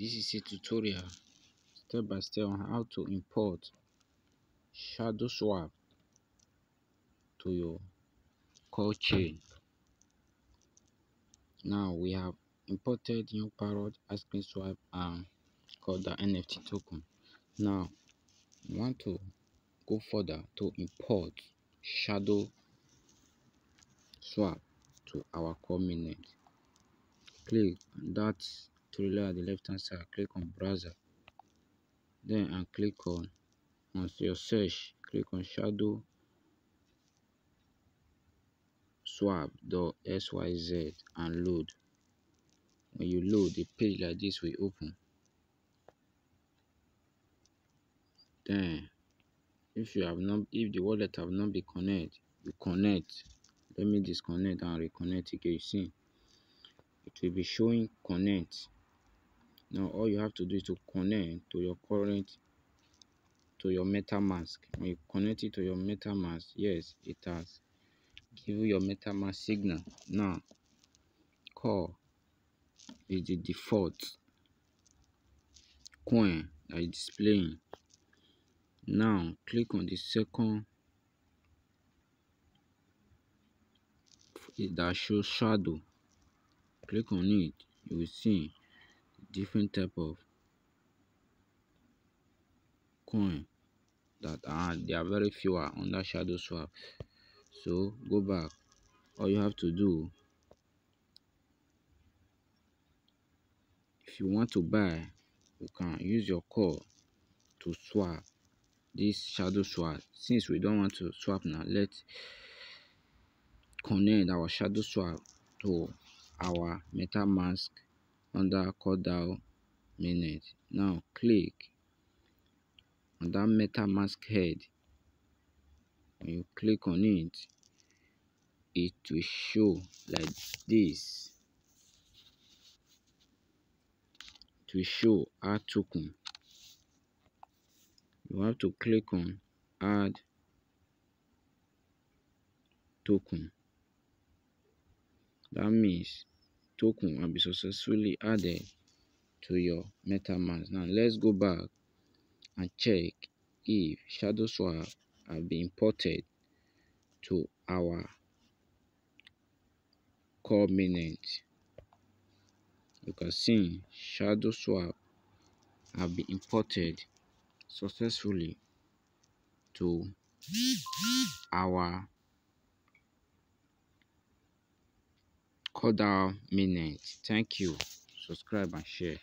this is a tutorial step by step on how to import shadow swap to your core chain. Now we have imported new parrot cream swap and called the nft token. Now we want to go further to import shadow swap to our mainnet. Click that at the left hand side click on browser. Then and click on on your search click on shadow swap.xyz and load. When you load the page like this will open. Then if you have not if the wallet have not been connected you connect. Let me disconnect and reconnect again. You see it will be showing connect now all you have to do is to connect to your current to your metamask. When you connect it to your metamask yes it has give you your metamask signal. Now core is the default coin that is displaying. Now click on the second that shows shadow. Click on it you will see different type of coin that are there are very few are under shadow swap. So go back. All you have to do if you want to buy you can use your core to swap this shadow swap. Since we don't want to swap now let's connect our shadow swap to our metamask under CoreDAO mainnet now click on that metamask head. When you click on it it will show like this. To show add token. You have to click on add token. That means token will be successfully added to your metamask now let's go back and check if shadow swap have been imported to our core mainnet you can see shadow swap have been imported successfully to our CoreDAO mainnet thank you. Subscribe and share